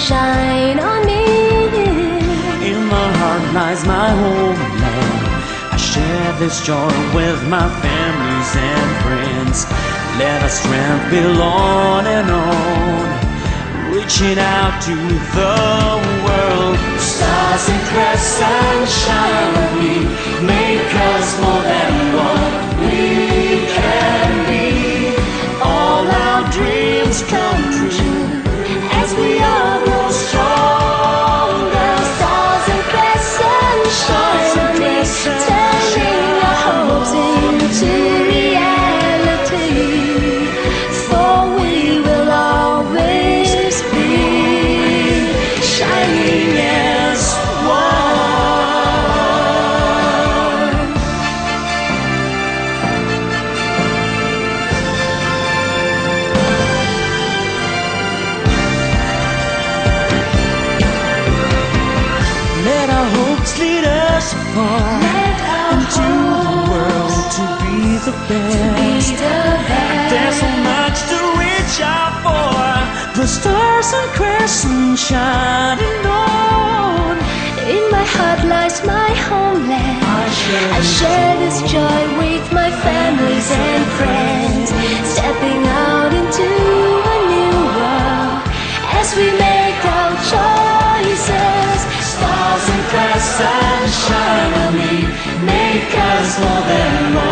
shine on me. In my heart lies my homeland. I share this joy with my families and friends. Let our strength build on and on, reaching out to the world. Stars and crescent shine on me, into the world to be the best. There's so much to reach out for. The stars and crescent shining on. In my heart lies my homeland. I share this joy with my families and friends. Stepping out into a new world as we make our choices. Stars and crescent shine make